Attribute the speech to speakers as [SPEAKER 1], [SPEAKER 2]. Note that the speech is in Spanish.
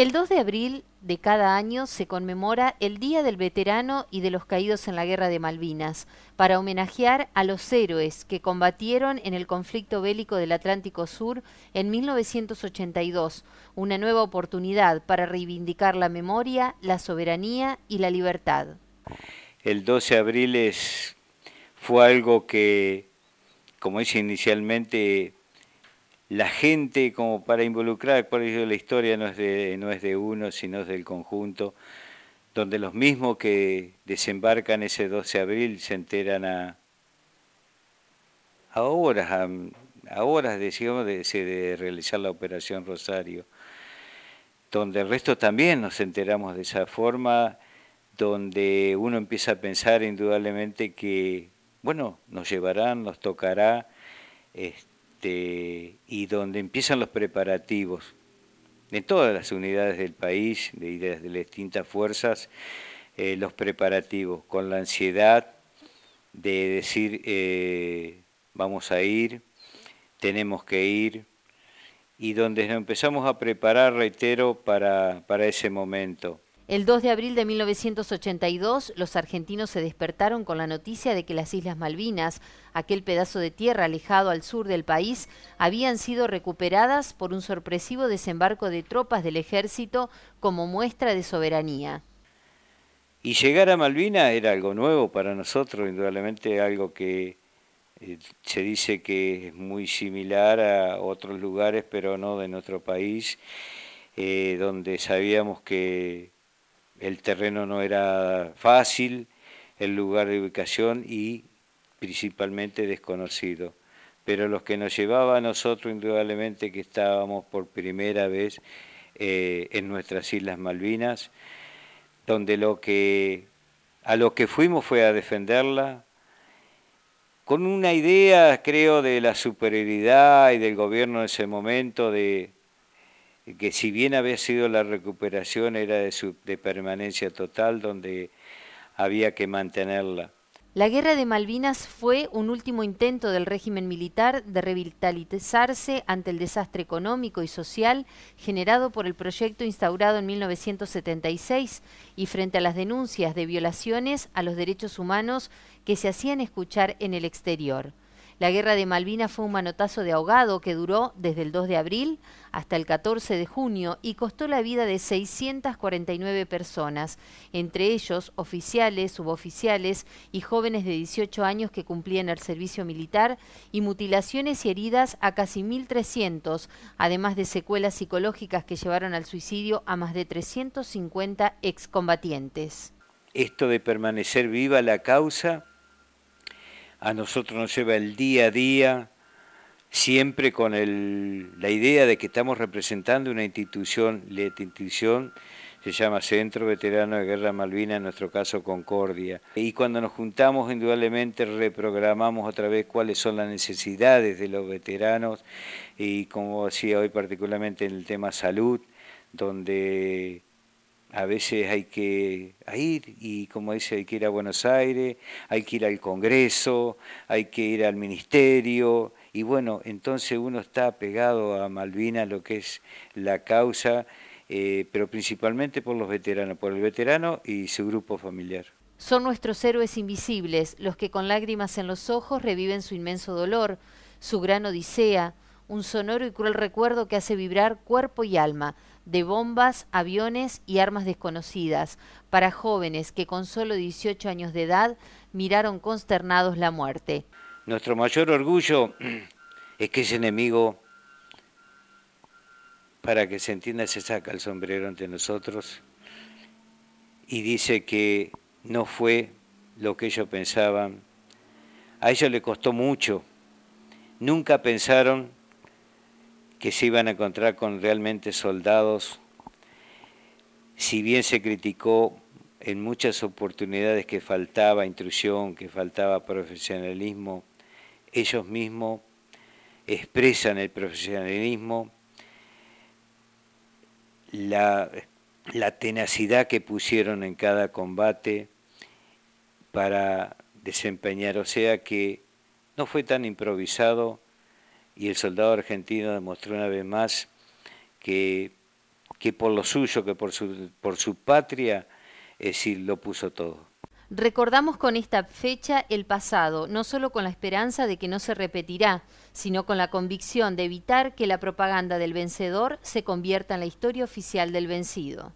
[SPEAKER 1] El 2 de abril de cada año se conmemora el Día del Veterano y de los Caídos en la Guerra de Malvinas, para homenajear a los héroes que combatieron en el conflicto bélico del Atlántico Sur en 1982, una nueva oportunidad para reivindicar la memoria, la soberanía y la libertad.
[SPEAKER 2] El 12 de abril fue algo que, como dice inicialmente, la gente como para involucrar, por eso la historia no es, de, no es de uno, sino es del conjunto, donde los mismos que desembarcan ese 12 de abril se enteran a, a horas, a, horas decíamos, de, de realizar la operación Rosario, donde el resto también nos enteramos de esa forma, donde uno empieza a pensar indudablemente que, bueno, nos llevarán, nos tocará, este, este, y donde empiezan los preparativos de todas las unidades del país, de, de las distintas fuerzas, eh, los preparativos, con la ansiedad de decir, eh, vamos a ir, tenemos que ir, y donde nos empezamos a preparar, reitero, para, para ese momento.
[SPEAKER 1] El 2 de abril de 1982, los argentinos se despertaron con la noticia de que las Islas Malvinas, aquel pedazo de tierra alejado al sur del país, habían sido recuperadas por un sorpresivo desembarco de tropas del ejército como muestra de soberanía.
[SPEAKER 2] Y llegar a Malvinas era algo nuevo para nosotros, indudablemente algo que eh, se dice que es muy similar a otros lugares, pero no de nuestro país, eh, donde sabíamos que el terreno no era fácil, el lugar de ubicación y principalmente desconocido. Pero los que nos llevaba a nosotros indudablemente que estábamos por primera vez eh, en nuestras Islas Malvinas, donde lo que a lo que fuimos fue a defenderla, con una idea, creo, de la superioridad y del gobierno en ese momento de, que si bien había sido la recuperación era de, su, de permanencia total donde había que mantenerla.
[SPEAKER 1] La guerra de Malvinas fue un último intento del régimen militar de revitalizarse ante el desastre económico y social generado por el proyecto instaurado en 1976 y frente a las denuncias de violaciones a los derechos humanos que se hacían escuchar en el exterior. La guerra de Malvinas fue un manotazo de ahogado que duró desde el 2 de abril hasta el 14 de junio y costó la vida de 649 personas, entre ellos oficiales, suboficiales y jóvenes de 18 años que cumplían el servicio militar y mutilaciones y heridas a casi 1.300, además de secuelas psicológicas que llevaron al suicidio a más de 350 excombatientes.
[SPEAKER 2] Esto de permanecer viva la causa a nosotros nos lleva el día a día, siempre con la idea de que estamos representando una institución, la institución se llama Centro Veterano de Guerra Malvina, en nuestro caso Concordia. Y cuando nos juntamos, indudablemente reprogramamos otra vez cuáles son las necesidades de los veteranos y como decía hoy particularmente en el tema salud, donde a veces hay que ir y como dice hay que ir a Buenos Aires, hay que ir al Congreso, hay que ir al Ministerio y bueno, entonces uno está pegado a Malvinas, lo que es la causa, eh, pero principalmente por los veteranos, por el veterano y su grupo familiar.
[SPEAKER 1] Son nuestros héroes invisibles, los que con lágrimas en los ojos reviven su inmenso dolor, su gran odisea, un sonoro y cruel recuerdo que hace vibrar cuerpo y alma, de bombas, aviones y armas desconocidas, para jóvenes que con solo 18 años de edad miraron consternados la muerte.
[SPEAKER 2] Nuestro mayor orgullo es que ese enemigo, para que se entienda, se saca el sombrero ante nosotros y dice que no fue lo que ellos pensaban. A ellos le costó mucho. Nunca pensaron que se iban a encontrar con realmente soldados, si bien se criticó en muchas oportunidades que faltaba intrusión, que faltaba profesionalismo, ellos mismos expresan el profesionalismo, la, la tenacidad que pusieron en cada combate para desempeñar, o sea que no fue tan improvisado, y el soldado argentino demostró una vez más que que por lo suyo, que por su, por su patria, es decir, lo puso todo.
[SPEAKER 1] Recordamos con esta fecha el pasado, no solo con la esperanza de que no se repetirá, sino con la convicción de evitar que la propaganda del vencedor se convierta en la historia oficial del vencido.